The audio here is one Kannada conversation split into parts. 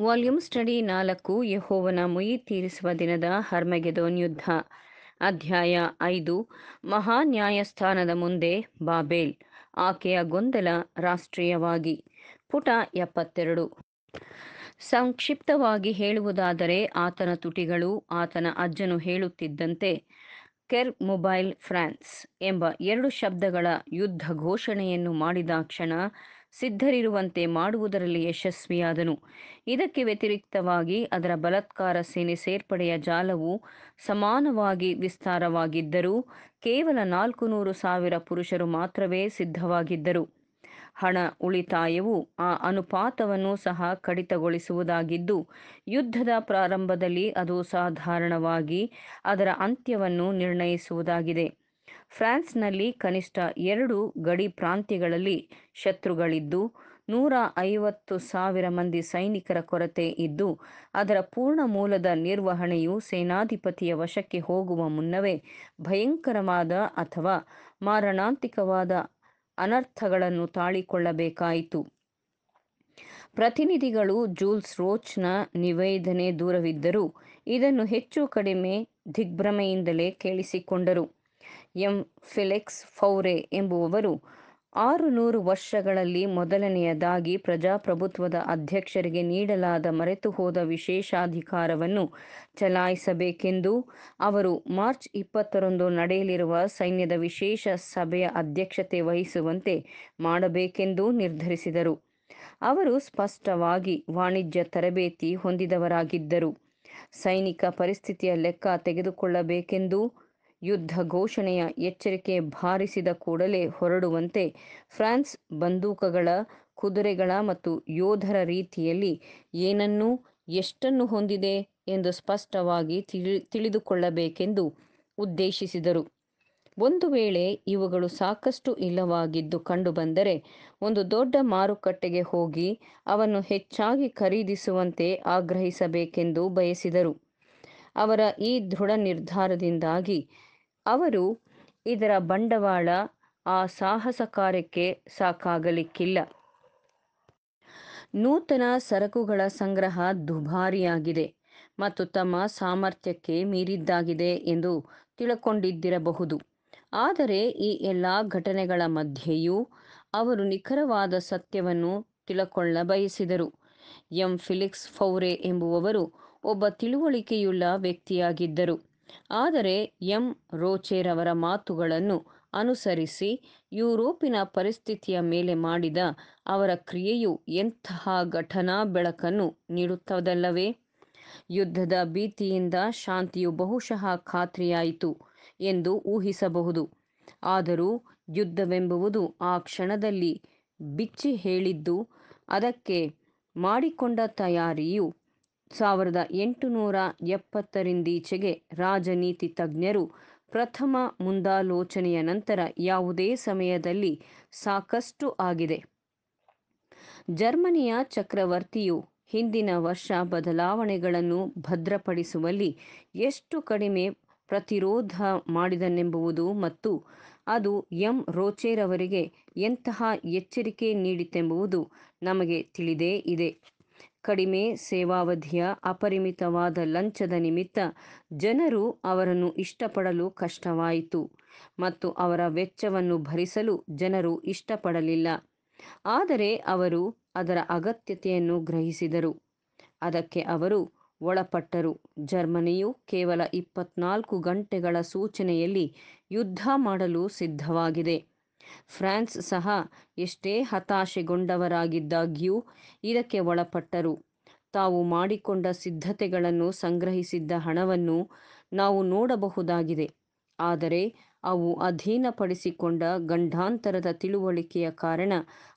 ವಾಲ್ಯೂಮ್ ಸ್ಟಡಿ ನಾಲ್ಕು, ಯೆಹೋವನ ಮುಯಿ ತೀರಿಸುವ ದಿನದ ಹರ್ಮಗೆದೋನ್ ಯುದ್ಧ. ಅಧ್ಯಾಯ ಐದು, ಮಹಾ ನ್ಯಾಯಸ್ಥಾನದ ಮುಂದೆ ಬಾಬೇಲ್, ಆಕೆಯ ಗೊಂದಲ ರಾಷ್ಟ್ರೀಯವಾಗಿ. ಪುಟ ಎಪ್ಪತ್ತೆರಡು. ಸಂಕ್ಷಿಪ್ತವಾಗಿ ಹೇಳುವುದಾದರೆ, ಆತನ ತುಟಿಗಳು ಆತನ ಅಜ್ಜನು ಹೇಳುತ್ತಿದ್ದಂತೆ, ಕೆರ್ ಮೊಬೈಲ್ ಫ್ರಾನ್ಸ್ ಎಂಬ ಎರಡು ಶಬ್ದಗಳ ಯುದ್ಧ ಘೋಷಣೆಯನ್ನು ಮಾಡಿದ ಕ್ಷಣ ಸಿದ್ಧರಿರುವಂತೆ ಮಾಡುವುದರಲ್ಲಿ ಯಶಸ್ವಿಯಾದನು. ಇದಕ್ಕೆ ವ್ಯತಿರಿಕ್ತವಾಗಿ ಅದರ ಬಲತ್ಕಾರ ಸೇನೆ ಸೇರ್ಪಡೆಯ ಜಾಲವು ಸಮಾನವಾಗಿ ವಿಸ್ತಾರವಾಗಿದ್ದರೂ ಕೇವಲ ನಾಲ್ಕು ನೂರು ಸಾವಿರ ಪುರುಷರು ಮಾತ್ರವೇ ಸಿದ್ಧವಾಗಿದ್ದರು. ಹಣ ಉಳಿತಾಯವು ಆ ಅನುಪಾತವನ್ನು ಸಹ ಕಡಿತಗೊಳಿಸುವುದಾಗಿದ್ದು, ಯುದ್ಧದ ಪ್ರಾರಂಭದಲ್ಲಿ ಅದು ಸಾಧಾರಣವಾಗಿ ಅದರ ಅಂತ್ಯವನ್ನು ನಿರ್ಣಯಿಸುವುದಾಗಿದೆ. ಫ್ರಾನ್ಸ್ನಲ್ಲಿ ಕನಿಷ್ಠ ಎರಡು ಗಡಿ ಪ್ರಾಂತ್ಯಗಳಲ್ಲಿ ಶತ್ರುಗಳಿದ್ದು, ನೂರ ಐವತ್ತು ಸಾವಿರ ಮಂದಿ ಸೈನಿಕರ ಕೊರತೆ ಇದ್ದು, ಅದರ ಪೂರ್ಣ ಮೂಲದ ನಿರ್ವಹಣೆಯು ಸೇನಾಧಿಪತಿಯ ವಶಕ್ಕೆ ಹೋಗುವ ಮುನ್ನವೇ ಭಯಂಕರವಾದ ಅಥವಾ ಮಾರಣಾಂತಿಕವಾದ ಅನರ್ಥಗಳನ್ನು ತಾಳಿಕೊಳ್ಳಬೇಕಾಯಿತು. ಪ್ರತಿನಿಧಿಗಳು ಜೂಲ್ಸ್ ರೋಚ್ನ ನಿವೇದನೆ ದೂರವಿದ್ದರೂ, ಇದನ್ನು ಹೆಚ್ಚು ಕಡಿಮೆ ದಿಗ್ಭ್ರಮೆಯಿಂದಲೇ ಕೇಳಿಸಿಕೊಂಡರು. ಎಂ. ಫಿಲೆಕ್ಸ್ ಫೌರೆ ಎಂಬುವವರು ಆರು ನೂರು ವರ್ಷಗಳಲ್ಲಿ ಮೊದಲನೆಯದಾಗಿ ಪ್ರಜಾಪ್ರಭುತ್ವದ ಅಧ್ಯಕ್ಷರಿಗೆ ನೀಡಲಾದ ಮರೆತುಹೋದ ವಿಶೇಷಾಧಿಕಾರವನ್ನು ಚಲಾಯಿಸಬೇಕೆಂದು ಅವರು ಮಾರ್ಚ್ ಇಪ್ಪತ್ತರಂದು ನಡೆಯಲಿರುವ ಸೈನ್ಯದ ವಿಶೇಷ ಸಭೆಯ ಅಧ್ಯಕ್ಷತೆ ವಹಿಸುವಂತೆ ಮಾಡಬೇಕೆಂದು ನಿರ್ಧರಿಸಿದರು. ಅವರು ಸ್ಪಷ್ಟವಾಗಿ ವಾಣಿಜ್ಯ ತರಬೇತಿ ಹೊಂದಿದವರಾಗಿದ್ದರು. ಸೈನಿಕ ಪರಿಸ್ಥಿತಿಯ ಲೆಕ್ಕ ತೆಗೆದುಕೊಳ್ಳಬೇಕೆಂದು ಯುದ್ಧ ಘೋಷಣೆಯ ಎಚ್ಚರಿಕೆ ಭಾರಿಸಿದ ಕೂಡಲೇ ಹೊರಡುವಂತೆ ಫ್ರಾನ್ಸ್ ಬಂದೂಕಗಳ, ಕುದುರೆಗಳ ಮತ್ತು ಯೋಧರ ರೀತಿಯಲ್ಲಿ ಏನನ್ನು, ಎಷ್ಟನ್ನು ಹೊಂದಿದೆ ಎಂದು ಸ್ಪಷ್ಟವಾಗಿ ತಿಳಿ, ತಿಳಿದುಕೊಳ್ಳಬೇಕೆಂದು ಉದ್ದೇಶಿಸಿದರು. ಒಂದು ವೇಳೆ ಇವುಗಳು ಸಾಕಷ್ಟು ಇಲ್ಲವಾಗಿದ್ದು ಕಂಡುಬಂದರೆ ಒಂದು ದೊಡ್ಡ ಮಾರುಕಟ್ಟೆಗೆ ಹೋಗಿ ಅವನ್ನು ಹೆಚ್ಚಾಗಿ ಖರೀದಿಸುವಂತೆ ಆಗ್ರಹಿಸಬೇಕೆಂದು ಬಯಸಿದರು. ಅವರ ಈ ದೃಢ ನಿರ್ಧಾರದಿಂದಾಗಿ ಅವರು ಇದರ ಬಂಡವಾಳ ಆ ಸಾಹಸ ಕಾರ್ಯಕ್ಕೆ ಸಾಕಾಗಲಿಕ್ಕಿಲ್ಲ. ನೂತನ ಸರಕುಗಳ ಸಂಗ್ರಹ ದುಬಾರಿಯಾಗಿದೆ ಮತ್ತು ತಮ್ಮ ಸಾಮರ್ಥ್ಯಕ್ಕೆ ಮೀರಿದ್ದಾಗಿದೆ ಎಂದು ತಿಳಕೊಂಡಿದ್ದಿರಬಹುದು. ಆದರೆ ಈ ಎಲ್ಲ ಘಟನೆಗಳ ಮಧ್ಯೆಯೂ ಅವರು ನಿಖರವಾದ ಸತ್ಯವನ್ನು ತಿಳಕೊಳ್ಳ ಬಯಸಿದರು. ಎಂ. ಫಿಲಿಕ್ಸ್ ಫೌರೆ ಎಂಬುವವರು ಒಬ್ಬ ತಿಳುವಳಿಕೆಯುಳ್ಳ ವ್ಯಕ್ತಿಯಾಗಿದ್ದರು. ಆದರೆ ಎಂ. ರೋಚೆರವರ ಮಾತುಗಳನ್ನು ಅನುಸರಿಸಿ ಯುರೋಪಿನ ಪರಿಸ್ಥಿತಿಯ ಮೇಲೆ ಮಾಡಿದ ಅವರ ಕ್ರಿಯೆಯು ಎಂತಹ ಘಟನಾ ಬೆಳಕನ್ನು ನೀಡುತ್ತದಲ್ಲವೇ? ಯುದ್ಧದ ಭೀತಿಯಿಂದ ಶಾಂತಿಯು ಬಹುಶಃ ಖಾತ್ರಿಯಾಯಿತು ಎಂದು ಊಹಿಸಬಹುದು. ಆದರೂ ಯುದ್ಧವೆಂಬುವುದು ಆ ಕ್ಷಣದಲ್ಲಿ ಬಿಚ್ಚಿ ಹೇಳಿದ್ದು, ಅದಕ್ಕೆ ಮಾಡಿಕೊಂಡ ತಯಾರಿಯು ಸಾವಿರದ ಎಂಟುನೂರ ಎಪ್ಪತ್ತರಿಂದೀಚೆಗೆ ರಾಜನೀತಿ ತಜ್ಞರು ಪ್ರಥಮ ಮುಂದಾಲೋಚನೆಯ ನಂತರ ಯಾವುದೇ ಸಮಯದಲ್ಲಿ ಸಾಕಷ್ಟು ಆಗಿದೆ. ಜರ್ಮನಿಯ ಚಕ್ರವರ್ತಿಯು ಹಿಂದಿನ ವರ್ಷ ಬದಲಾವಣೆಗಳನ್ನು ಭದ್ರಪಡಿಸುವಲ್ಲಿ ಎಷ್ಟು ಕಡಿಮೆ ಪ್ರತಿರೋಧ ಮಾಡಿದನೆಂಬುದು ಮತ್ತು ಅದು ಎಂ ರೋಚೇರವರಿಗೆ ಎಂತಹ ಎಚ್ಚರಿಕೆ ನೀಡಿತೆಂಬುವುದು ನಮಗೆ ತಿಳಿದೇ ಇದೆ. ಕಡಿಮೆ ಸೇವಾವಧಿಯ ಅಪರಿಮಿತವಾದ ಲಂಚದ ನಿಮಿತ್ತ ಜನರು ಅವರನ್ನು ಇಷ್ಟಪಡಲು ಕಷ್ಟವಾಯಿತು ಮತ್ತು ಅವರ ವೆಚ್ಚವನ್ನು ಭರಿಸಲು ಜನರು ಇಷ್ಟಪಡಲಿಲ್ಲ. ಆದರೆ ಅವರು ಅದರ ಅಗತ್ಯತೆಯನ್ನು ಗ್ರಹಿಸಿದರು. ಅದಕ್ಕೆ ಅವರು ಒಳಪಟ್ಟರು. ಜರ್ಮನಿಯು ಕೇವಲ ಇಪ್ಪತ್ನಾಲ್ಕು ಗಂಟೆಗಳ ಸೂಚನೆಯಲ್ಲಿ ಯುದ್ಧ ಮಾಡಲು ಸಿದ್ಧವಾಗಿದೆ. ಫ್ರಾನ್ಸ್ ಸಹ ಎಷ್ಟೇ ಹತಾಶೆಗೊಂಡವರಾಗಿದ್ದಾಗ್ಯೂ ಇದಕ್ಕೆ ಒಳಪಟ್ಟರು. ತಾವು ಮಾಡಿಕೊಂಡ ಸಿದ್ಧತೆಗಳನ್ನು ಸಂಗ್ರಹಿಸಿದ್ದ ಹಣವನ್ನು ನಾವು ನೋಡಬಹುದಾಗಿದೆ. ಆದರೆ ಅವು ಅಧೀನಪಡಿಸಿಕೊಂಡ ಗಂಡಾಂತರದ ತಿಳುವಳಿಕೆಯ ಕಾರಣ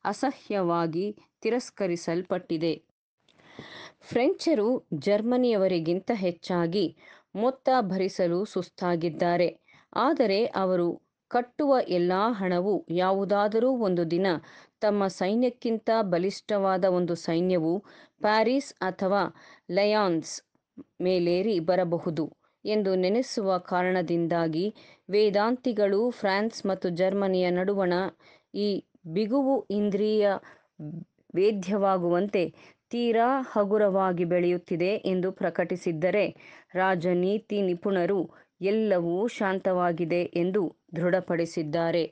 ಅಸಹ್ಯವಾಗಿ ತಿರಸ್ಕರಿಸಲ್ಪಟ್ಟಿದೆ. ಫ್ರೆಂಚರು ಜರ್ಮನಿಯವರಿಗಿಂತ ಹೆಚ್ಚಾಗಿ ಮೊತ್ತ ಭರಿಸಲು ಸುಸ್ತಾಗಿದ್ದಾರೆ. ಆದರೆ ಅವರು ಕಟ್ಟುವ ಎಲ್ಲಾ ಹಣವು ಯಾವುದಾದರೂ ಒಂದು ದಿನ ತಮ್ಮ ಸೈನ್ಯಕ್ಕಿಂತ ಬಲಿಷ್ಠವಾದ ಒಂದು ಸೈನ್ಯವು ಪ್ಯಾರಿಸ್ ಅಥವಾ ಲಯಾನ್ಸ್ ಮೇಲೇರಿ ಬರಬಹುದು ಎಂದು ನೆನೆಸುವ ಕಾರಣದಿಂದಾಗಿ ವೇದಾಂತಿಗಳು ಫ್ರಾನ್ಸ್ ಮತ್ತು ಜರ್ಮನಿಯ ನಡುವಣ ಈ ಬಿಗುವು ಇಂದ್ರಿಯ ವೇದ್ಯವಾಗುವಂತೆ ತೀರಾ ಹಗುರವಾಗಿ ಬೆಳೆಯುತ್ತಿದೆ ಎಂದು ಪ್ರಕಟಿಸಿದ್ದರೆ ರಾಜನೀತಿ ನಿಪುಣರು ಎಲ್ಲವೂ ಶಾಂತವಾಗಿದೆ ಎಂದು ದೃಢಪಡಿಸಿದ್ದಾರೆ.